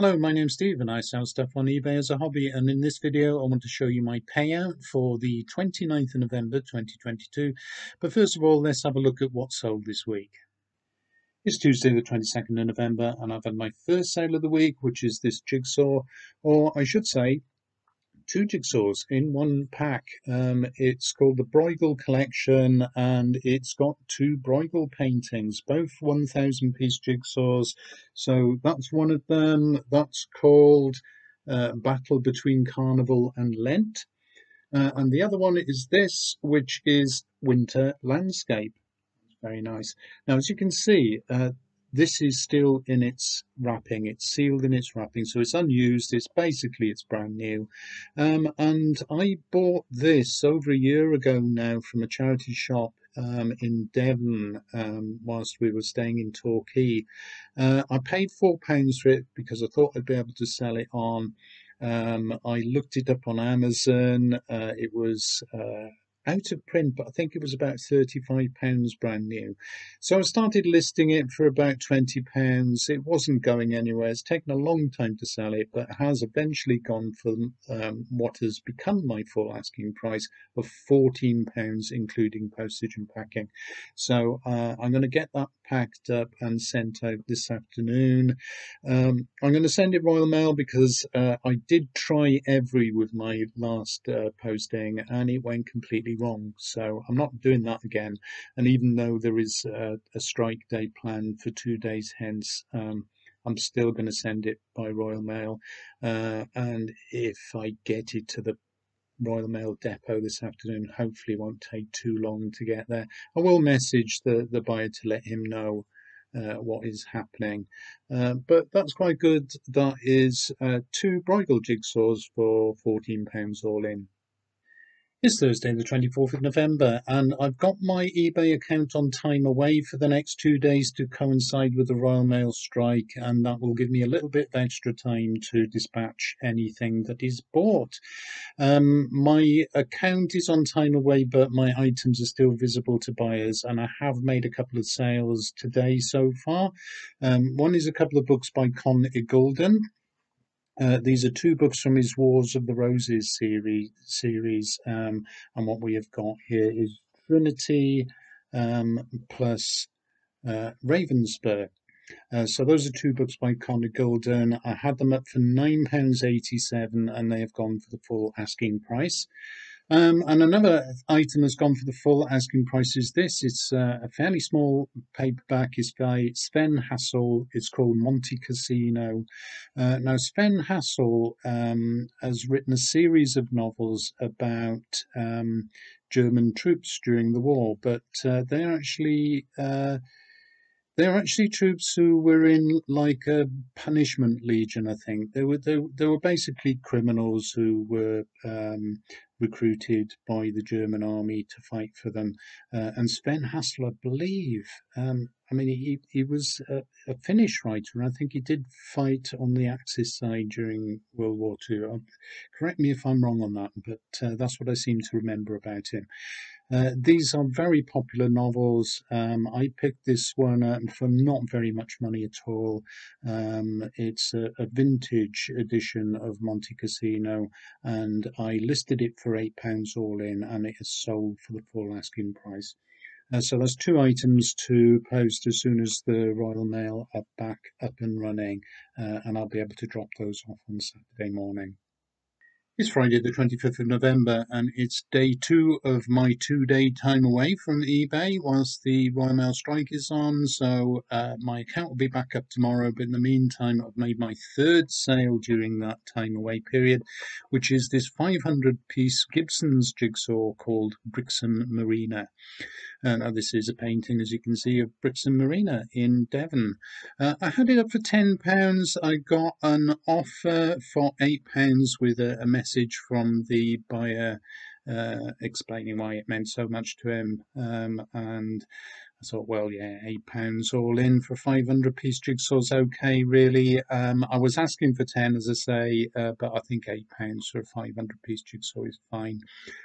Hello, my name's Steve and I sell stuff on eBay as a hobby and in this video I want to show you my payout for the 29th of November 2022. But first of all, let's have a look at what sold this week. It's Tuesday the 22nd of November and I've had my first sale of the week, which is this jigsaw, or I should say two jigsaws in one pack. Um, it's called the Bruegel Collection and it's got two Bruegel paintings, both 1000 piece jigsaws. So that's one of them. That's called uh, Battle Between Carnival and Lent. Uh, and the other one is this, which is Winter Landscape. Very nice. Now, as you can see, uh, this is still in its wrapping it's sealed in its wrapping so it's unused it's basically it's brand new. Um, and I bought this over a year ago now from a charity shop um, in Devon um, whilst we were staying in Torquay. Uh, I paid four pounds for it because I thought I'd be able to sell it on. Um, I looked it up on Amazon. Uh, it was uh, out of print, but I think it was about £35 brand new. So I started listing it for about £20. It wasn't going anywhere. It's taken a long time to sell it, but has eventually gone for um, what has become my full asking price of £14, including postage and packing. So uh, I'm going to get that packed up and sent out this afternoon. Um, I'm going to send it Royal Mail because uh, I did try Evri with my last uh, posting and it went completely wrong. So I'm not doing that again. And even though there is a, a strike day planned for two days hence, um, I'm still going to send it by Royal Mail. Uh, and if I get it to the Royal Mail depot this afternoon, hopefully it won't take too long to get there. I will message the, the buyer to let him know uh, what is happening. Uh, but that's quite good. That is uh, two Bruegel jigsaws for £14 all in. It's Thursday, the 24th of November, and I've got my eBay account on time away for the next two days to coincide with the Royal Mail strike, and that will give me a little bit of extra time to dispatch anything that is bought. Um, my account is on time away, but my items are still visible to buyers, and I have made a couple of sales today so far. Um, one is a couple of books by Conn Iggulden. Uh, these are two books from his Wars of the Roses series, series um, and what we have got here is Trinity um, plus uh, Ravenspur. Uh, so those are two books by Conn Iggulden. I had them up for £9.87 and they have gone for the full asking price. Um, and another item has gone for the full asking price is this. It's uh, a fairly small paperback. It's by Sven Hassel. It's called Monte Cassino. Uh, now, Sven Hassel um, has written a series of novels about um, German troops during the war, but uh, they're actually uh, they're actually troops who were in like a punishment legion. I think they were they, they were basically criminals who were um, recruited by the German army to fight for them. Uh, and Sven Hassel, I believe, um, I mean, he, he was a, a, Finnish writer, and I think he did fight on the Axis side during World War II. I'll, correct me if I'm wrong on that, but uh, that's what I seem to remember about him. Uh, these are very popular novels. Um, I picked this one up for not very much money at all. Um, it's a, a, vintage edition of Monte Cassino, and I listed it for £8 all in, and it has sold for the full asking price. Uh, so that's two items to post as soon as the Royal Mail are back up and running, uh, and I'll be able to drop those off on Saturday morning. It's Friday, the 25th of November, and it's day two of my two day time away from eBay whilst the Royal Mail strike is on. So, uh, my account will be back up tomorrow, but in the meantime, I've made my third sale during that time away period, which is this 500 piece Gibson's jigsaw called Brixham Marina. Uh, now, this is a painting, as you can see, of Brixham Marina in Devon. Uh, I had it up for £10. I got an offer for £8 with a, a message from the buyer uh, explaining why it meant so much to him. Um, and I thought, well, yeah, eight pounds all in for 500 piece jigsaw's okay, really. Um, I was asking for 10, as I say, uh, but I think eight pounds for a 500 piece jigsaw is fine.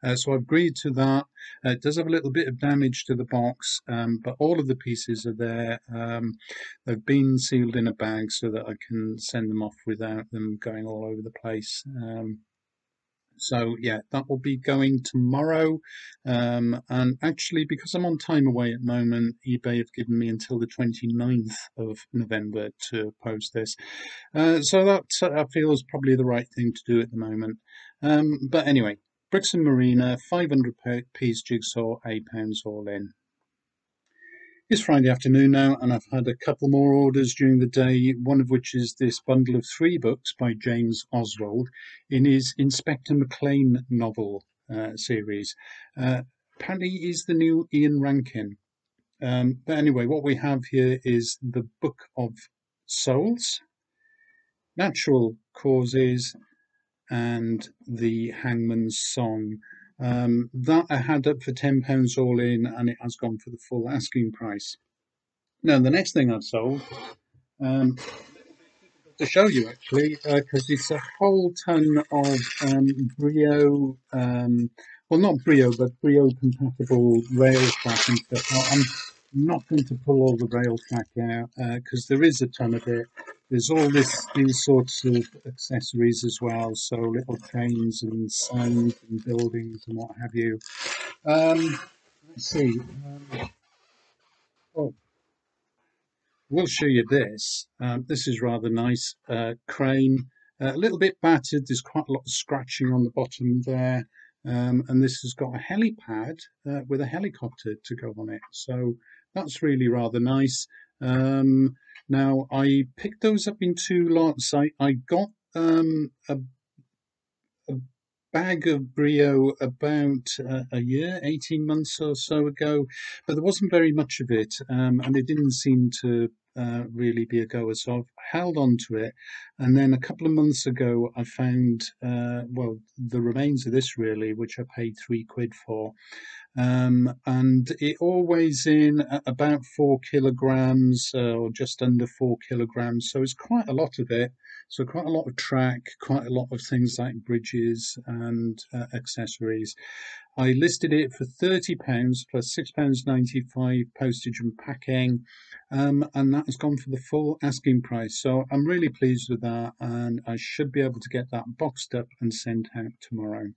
Uh, so I've agreed to that. Uh, it does have a little bit of damage to the box, um, but all of the pieces are there. Um, they've been sealed in a bag so that I can send them off without them going all over the place. Um, so yeah, that will be going tomorrow. Um, and actually, because I'm on time away at the moment, eBay have given me until the 29th of November to post this. Uh, so that I feel is probably the right thing to do at the moment. Um, but anyway, Brixham Marina, 500 piece jigsaw, £8 all in. It's Friday afternoon now, and I've had a couple more orders during the day, one of which is this bundle of three books by James Oswald in his Inspector McLean novel uh, series. Uh, apparently, he's the new Ian Rankin. Um, but anyway, what we have here is the Book of Souls, Natural Causes, and the Hangman's Song. Um, that I had up for £10 all in and it has gone for the full asking price. Now, the next thing I've sold, um, to show you actually, because uh, it's a whole ton of um, Brio, um, well, not Brio, but Brio compatible rail track and stuff. I'm not going to pull all the rail track out because uh, there is a ton of it. There's all this these sorts of accessories as well, so little trains and signs and buildings and what have you. Um, let's see. Um, oh, we'll show you this. Um, this is rather nice. Uh, crane, uh, a little bit battered. There's quite a lot of scratching on the bottom there. Um, and this has got a helipad uh, with a helicopter to go on it. So that's really rather nice. Um, now, I picked those up in two lots. I, I got um, a, a bag of Brio about uh, a year, 18 months or so ago, but there wasn't very much of it, um, and it didn't seem to uh, really be a goer. So I've held on to it. And then a couple of months ago, I found, uh, well, the remains of this really, which I paid three quid for. Um, and it always in at about four kilograms uh, or just under four kilograms. So it's quite a lot of it. So quite a lot of track, quite a lot of things like bridges and uh, accessories. I listed it for £30 plus £6.95 postage and packing, um, and that has gone for the full asking price. So I'm really pleased with that, and I should be able to get that boxed up and sent out tomorrow.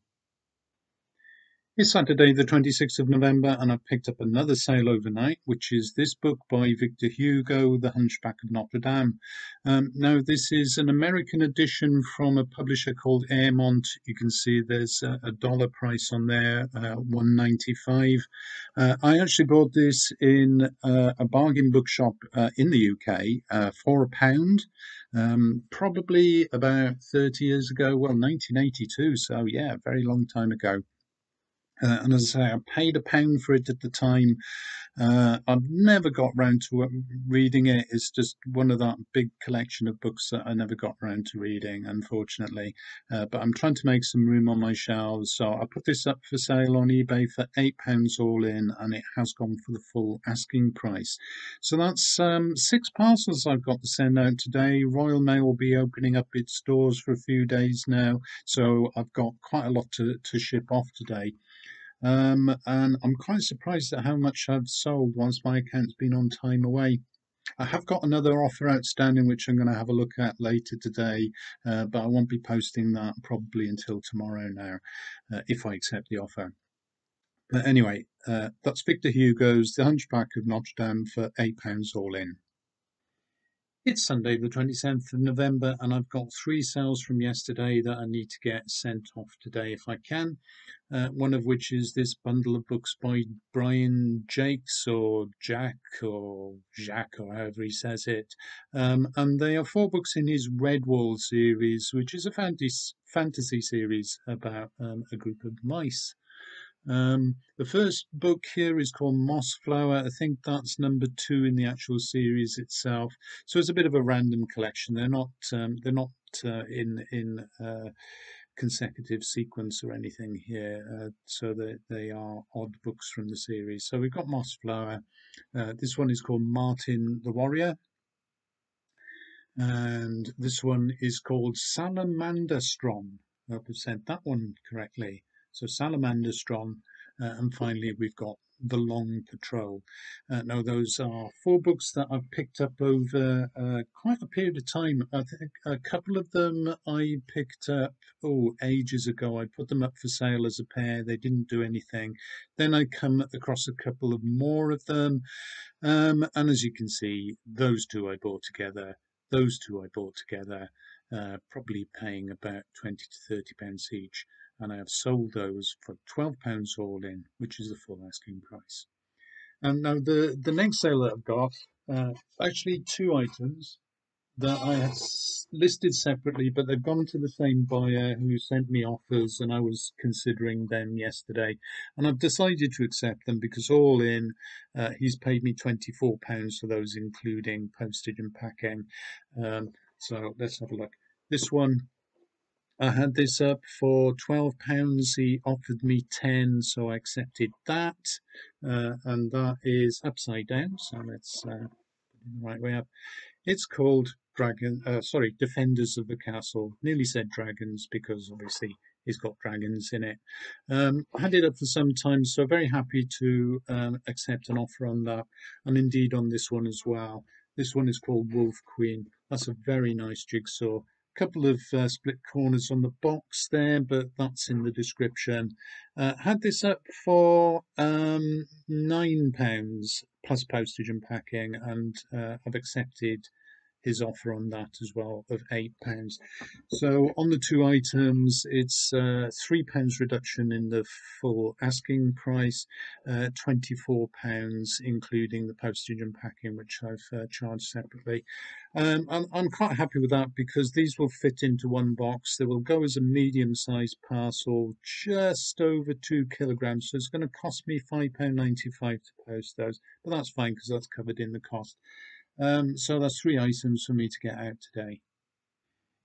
It's Saturday, the 26th of November, and I've picked up another sale overnight, which is this book by Victor Hugo, The Hunchback of Notre Dame. Um, now, this is an American edition from a publisher called Airmont. You can see there's a, a dollar price on there, uh, 195. Uh, I actually bought this in uh, a bargain bookshop uh, in the UK uh, for a pound. Um, probably about 30 years ago, well, 1982, so yeah, very long time ago. Uh, and as I say, I paid a pound for it at the time. Uh, I've never got round to reading it. It's just one of that big collection of books that I never got round to reading, unfortunately. Uh, but I'm trying to make some room on my shelves. So I put this up for sale on eBay for £8 all in, and it has gone for the full asking price. So that's um, six parcels I've got to send out today. Royal Mail will be opening up its doors for a few days now. So I've got quite a lot to, to ship off today. Um, and I'm quite surprised at how much I've sold once my account's been on time away. I have got another offer outstanding, which I'm going to have a look at later today, uh, but I won't be posting that probably until tomorrow now, uh, if I accept the offer. But anyway, uh, that's Victor Hugo's The Hunchback of Notre Dame for £8 all in. It's Sunday, the 27th of November, and I've got three sales from yesterday that I need to get sent off today if I can. Uh, one of which is this bundle of books by Brian Jakes or Jack or Jacques or however he says it. Um, and they are four books in his Redwall series, which is a fantasy, fantasy series about um, a group of mice. Um, the first book here is called Mossflower. I think that's number two in the actual series itself. So it's a bit of a random collection. They're not um, they're not uh, in in uh, consecutive sequence or anything here, uh, so that they are odd books from the series. So we've got Mossflower. Uh, this one is called Martin the Warrior. And this one is called Salamanderstrom. I hope I've said that one correctly. So Salamanderstrom. Uh, and finally, we've got the Long Patrol. Uh, now, those are four books that I've picked up over uh, quite a period of time. I think a couple of them I picked up, oh, ages ago. I put them up for sale as a pair. They didn't do anything. Then I come across a couple of more of them. Um, and as you can see, those two I bought together. Those two I bought together, uh, probably paying about 20 to 30 pence each and I have sold those for £12 all in, which is the full asking price. And now the, the next sale that I've got, uh, actually two items that I had listed separately, but they've gone to the same buyer who sent me offers, and I was considering them yesterday. And I've decided to accept them because all in, uh, he's paid me £24 for those, including postage and packing. Um, so let's have a look. This one I had this up for £12. He offered me 10 so I accepted that. Uh, and that is upside down, so let's uh, the right way up. It's called Dragon, uh, sorry, Defenders of the Castle. Nearly said dragons because obviously he's got dragons in it. Um, I had it up for some time, so very happy to um, accept an offer on that, and indeed on this one as well. This one is called Wolf Queen. That's a very nice jigsaw couple of uh, split corners on the box there, but that's in the description. Uh, had this up for um, £9 plus postage and packing, and uh, I've accepted his offer on that as well of eight pounds. So on the two items, it's uh, three pounds reduction in the full asking price, uh, twenty four pounds including the postage and packing, which I've uh, charged separately. Um, I'm, I'm quite happy with that because these will fit into one box. They will go as a medium sized parcel, just over two kilograms. So it's going to cost me five pound ninety five to post those, but that's fine because that's covered in the cost. Um, so that's three items for me to get out today.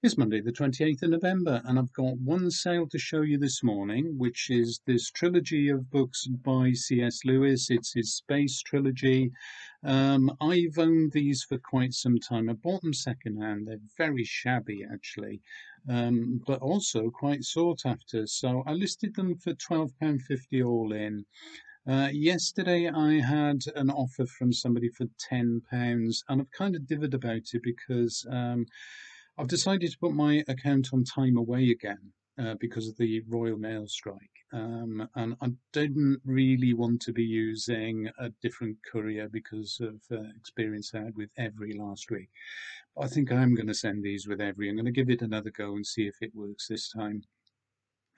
It's Monday, the 28th of November, and I've got one sale to show you this morning, which is this trilogy of books by C.S. Lewis. It's his Space trilogy. Um, I've owned these for quite some time. I bought them secondhand. They're very shabby, actually, um, but also quite sought after. So I listed them for £12.50 all in. Uh, yesterday I had an offer from somebody for £10 and I've kind of divvied about it because um, I've decided to put my account on time away again. Uh, because of the Royal Mail strike. Um, and I didn't really want to be using a different courier because of uh, experience I had with Evri last week. But I think I'm going to send these with Evri. I'm going to give it another go and see if it works this time.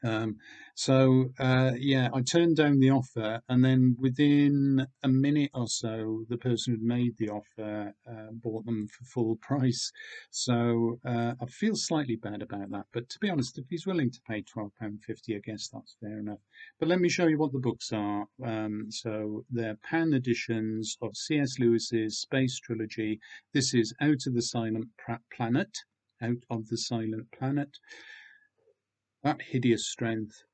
Um, so uh, yeah, I turned down the offer, and then within a minute or so, the person who'd made the offer uh, bought them for full price. So uh, I feel slightly bad about that. But to be honest, if he's willing to pay twelve pound fifty, I guess that's fair enough. But let me show you what the books are. Um, so they're pan editions of C.S. Lewis's Space Trilogy. This is Out of the Silent Planet. Out of the Silent Planet. That Hideous Strength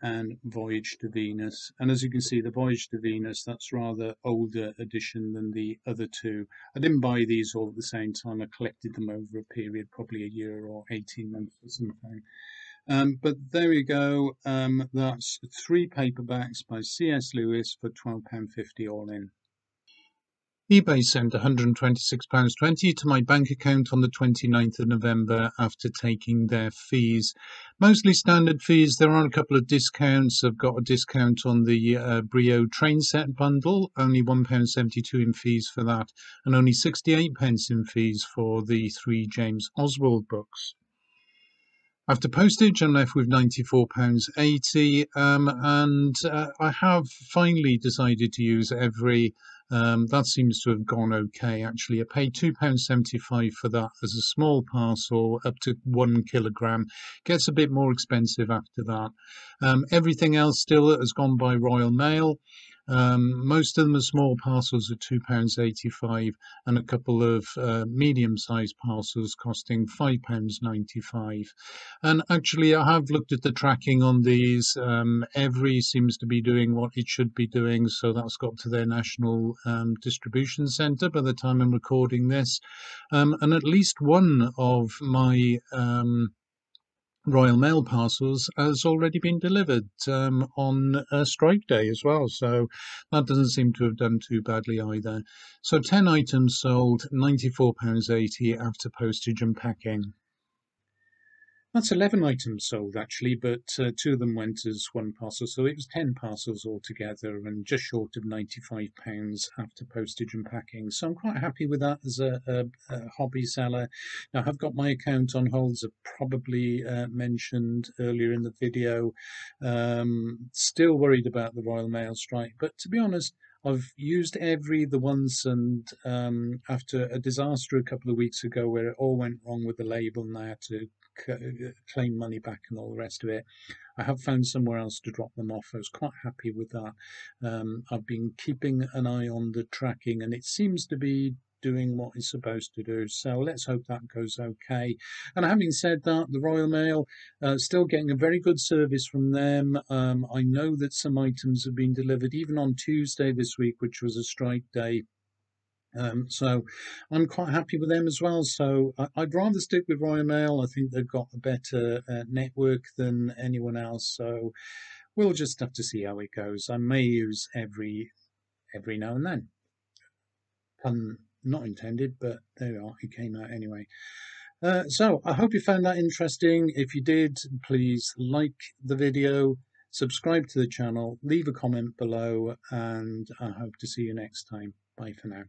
and Voyage to Venus. And as you can see, the Voyage to Venus, that's rather older edition than the other two. I didn't buy these all at the same time. I collected them over a period, probably a year or 18 months or something. Um, but there we go. Um, that's three paperbacks by C.S. Lewis for £12.50 all in eBay sent £126.20 to my bank account on the 29th of November after taking their fees. Mostly standard fees. There are a couple of discounts. I've got a discount on the uh, Brio train set bundle, only £1.72 in fees for that, and only 68 pence in fees for the three James Oswald books. After postage, I'm left with £94.80, um, and uh, I have finally decided to use Evri um, that seems to have gone okay, actually. I paid £2.75 for that as a small parcel, up to one kilogram. Gets a bit more expensive after that. Um, everything else still has gone by Royal Mail. Um, most of them are small parcels at £2.85 and a couple of uh, medium sized parcels costing £5.95. And actually, I have looked at the tracking on these. Um, Evri seems to be doing what it should be doing, so that's got to their national um, distribution centre by the time I'm recording this. Um, and at least one of my um, Royal Mail parcels has already been delivered um, on a strike day as well. So that doesn't seem to have done too badly either. So 10 items sold, £94.80 after postage and packing. That's 11 items sold actually, but uh, two of them went as one parcel, so it was 10 parcels altogether and just short of £95 after postage and packing. So I'm quite happy with that as a, a, a hobby seller. Now, I've got my account on hold, as I probably uh, mentioned earlier in the video. Um, still worried about the Royal Mail strike, but to be honest, I've used Evri, the once, and um, after a disaster a couple of weeks ago where it all went wrong with the label and I had to claim money back and all the rest of it. I have found somewhere else to drop them off. I was quite happy with that. Um, I've been keeping an eye on the tracking, and it seems to be doing what it's supposed to do. So let's hope that goes okay. And having said that, the Royal Mail uh, still getting a very good service from them. Um, I know that some items have been delivered even on Tuesday this week, which was a strike day. Um, so I'm quite happy with them as well. So I, would rather stick with Royal Mail. I think they've got a better uh, network than anyone else. So we'll just have to see how it goes. I may use Evri every now and then. Pun not intended, but there we are. It came out anyway. Uh, so I hope you found that interesting. If you did, please like the video, subscribe to the channel, leave a comment below, and I hope to see you next time. Bye for now.